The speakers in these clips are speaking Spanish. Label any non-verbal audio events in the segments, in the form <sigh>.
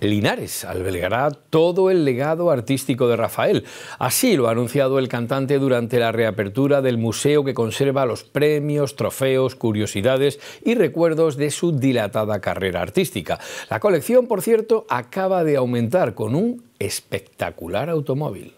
Linares albergará todo el legado artístico de Rafael. Así lo ha anunciado el cantante durante la reapertura del museo que conserva los premios, trofeos, curiosidades y recuerdos de su dilatada carrera artística. La colección, por cierto, acaba de aumentar con un espectacular automóvil.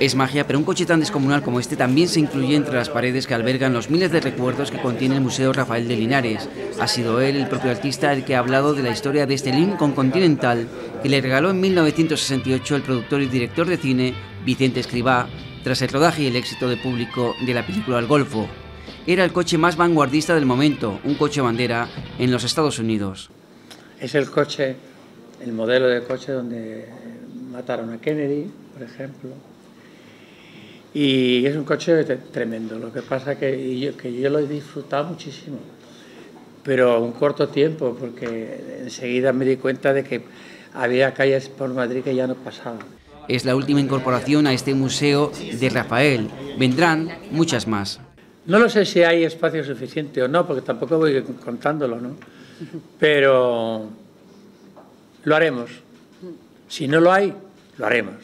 Es magia, pero un coche tan descomunal como este también se incluye entre las paredes que albergan los miles de recuerdos que contiene el Museo Rafael de Linares. Ha sido él, el propio artista, el que ha hablado de la historia de este Lincoln Continental que le regaló en 1968 el productor y director de cine Vicente Escribá, tras el rodaje y el éxito de público de la película El Golfo. Era el coche más vanguardista del momento, un coche bandera en los Estados Unidos. Es el coche, el modelo de coche donde mataron a Kennedy, por ejemplo y es un coche tremendo. Lo que pasa que yo, que yo lo he disfrutado muchísimo, pero un corto tiempo, porque enseguida me di cuenta de que había calles por Madrid que ya no pasaban. Es la última incorporación a este museo de Rafael. Vendrán muchas más. No lo sé si hay espacio suficiente o no, porque tampoco voy contándolo, ¿no? Pero lo haremos. Si no lo hay, lo haremos.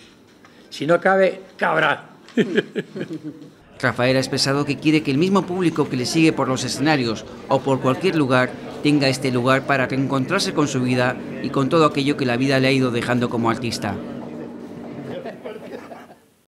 Si no cabe, cabrá. <laughs> Rafael ha expresado que quiere que el mismo público que le sigue por los escenarios o por cualquier lugar tenga este lugar para reencontrarse con su vida y con todo aquello que la vida le ha ido dejando como artista.